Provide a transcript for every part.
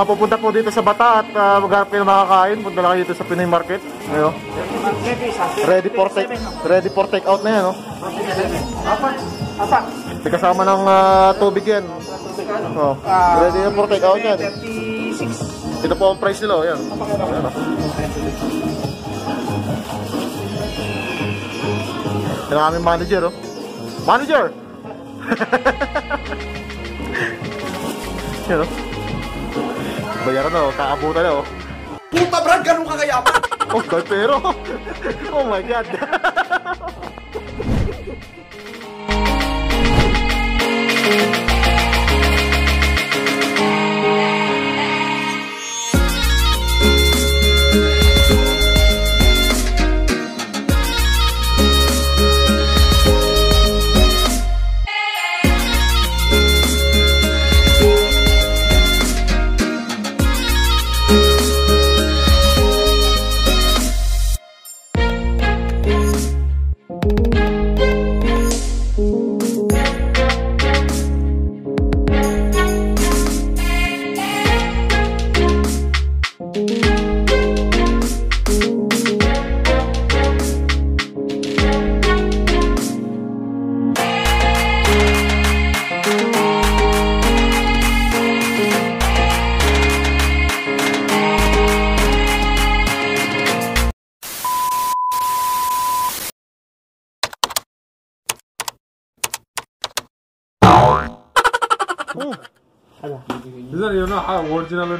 Mga pupunta po dito sa Bata at uh, maghanap kayo makakain, punta lang dito sa Pinoy Market. Ayo. Ready for take ready for take out na yan, no? Apat. Apat. May kasama ng ah, tubig yan. Oh, ready for take out yan. 36. Ito po ang price nila, oh, yan. Ayan, oh. Yan ang aming manager, oh. Manager! yan, oh. Bayaran na, oh. Kaabutan na, oh. Puta Brad, ganun ka kaya? Oh, dahil pero. oh my God.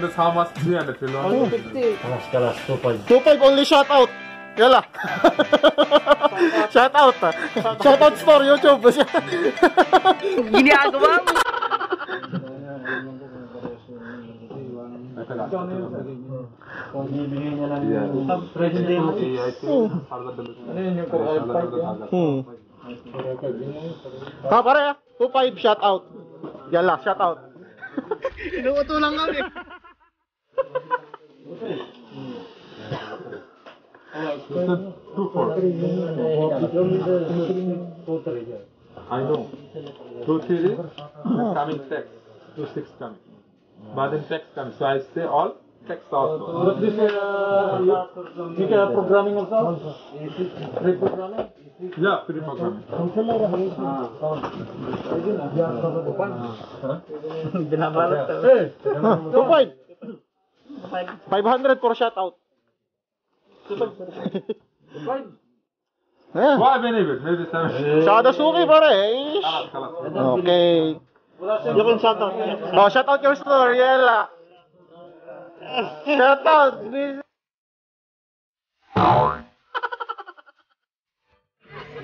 Windows how much 300 kilo? 2.5 only shout out. Yala. shout out. Shout out store YouTube. Ginagawa mo. Ha, pare ah. 2.5 shout out. Yala, shout out. Inuuto lang kami. Two I know. Two theory, coming sex. Two six coming. But then sex comes. So I say all sex also. But this ठीक है programming also. Free programming. Yeah, free programming. बिना बात तो 2.5. 500 for shout out. Ayan. Why benefit? Maybe seven. Sada suki pare. Okay. You can shout out. Oh, shout out your store, Yela. Shout out.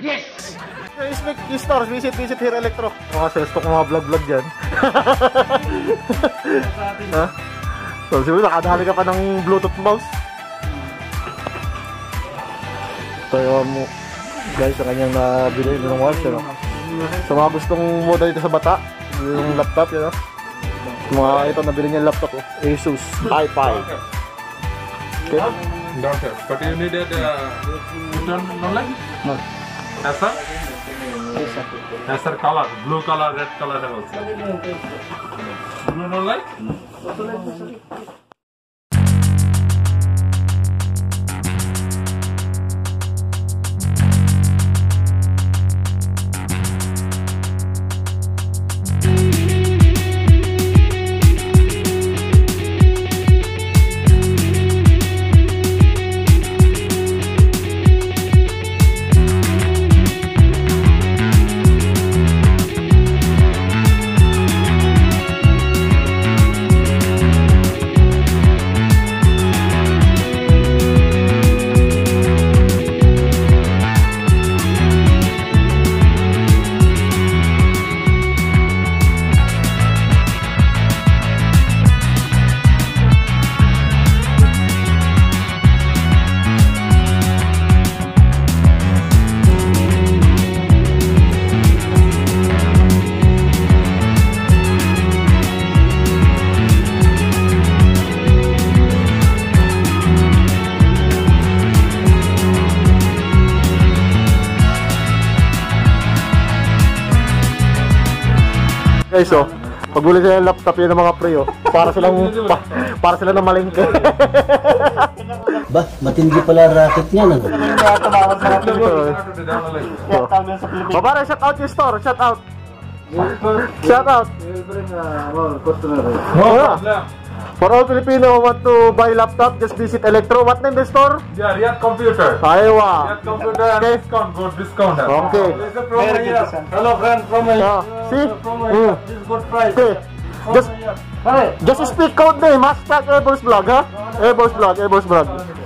Yes! Facebook yung stores, visit, visit here Electro. Mga sales talk mga vlog-vlog dyan. ha? So, siguro nakadali ka pa ng Bluetooth mouse. Ito yung mo, guys, ang kanyang nabili ng watch, ano? Sa mga gustong model dito sa bata, yung laptop, yun, no? Mga ito, nabili niya yung laptop, oh. Asus Hi-Fi. Okay? Don't have. But you needed uh, don't like? No. Acer? Acer color, blue color, red color also. Blue no like? それも。Guys, oh, Pag buli sila ng laptop, yan ang mga pre, oh. Para silang, pa, para sila ng malingke. Ba, matindi pala racket niya. Ano? oh. para shout out yung store, shout out. Shout out. No Yeah. problem. For all Filipino who want to buy laptop, just visit Electro. What name the store? Yeah, Riyadh Computer. Aywa. Riyadh Computer and Okay. discount, good discount. Okay. There's a promo Very here. Hello friend, promo here. See? Promo Mm. here. This is good price. Okay. Just, Pare, just speak code name. Hashtag Airborne's Vlog, ha? Airborne's Vlog, Airborne's Vlog.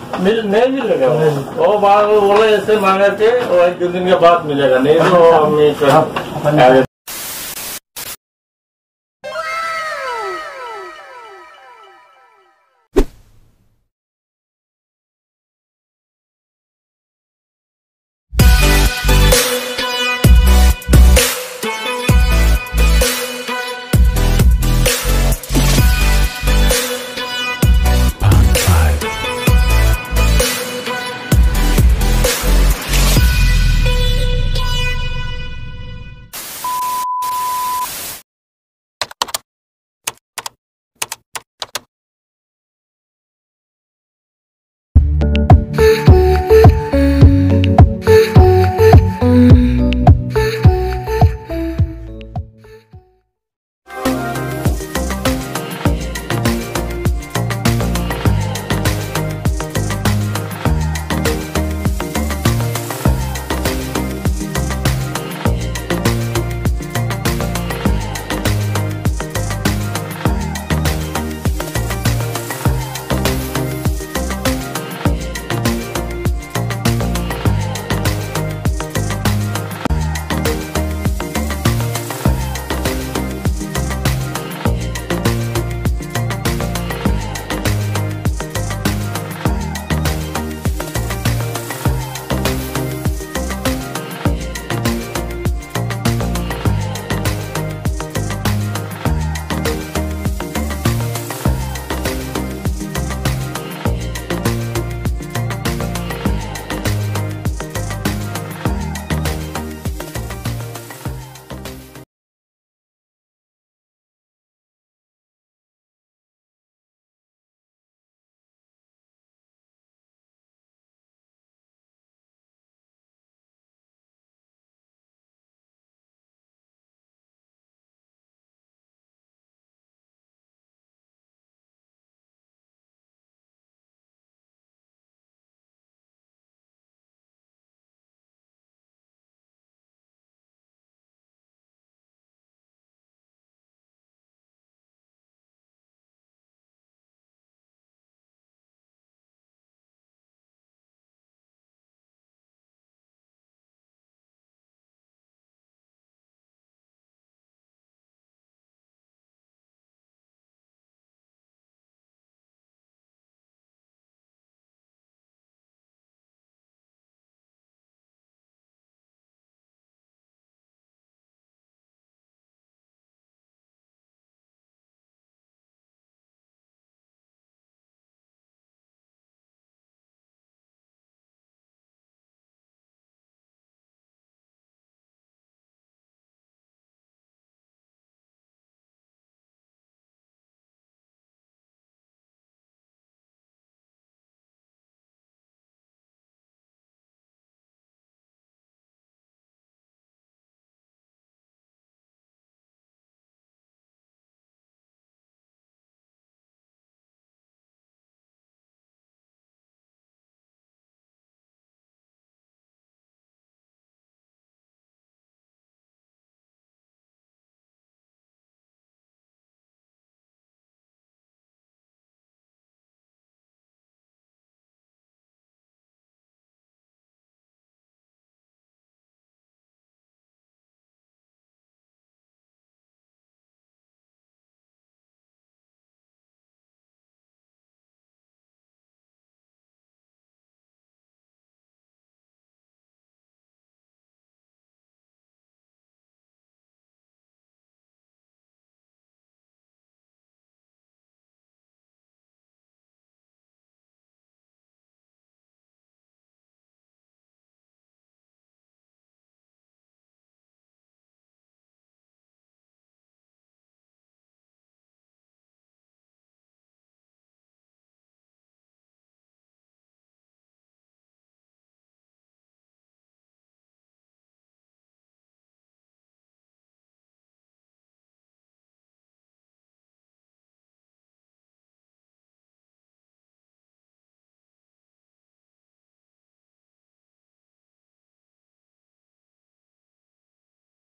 मिल नहीं मिलेगा वो बात बोले ऐसे मांगे थे और एक दो दिन के बाद मिलेगा। नहीं तो हमें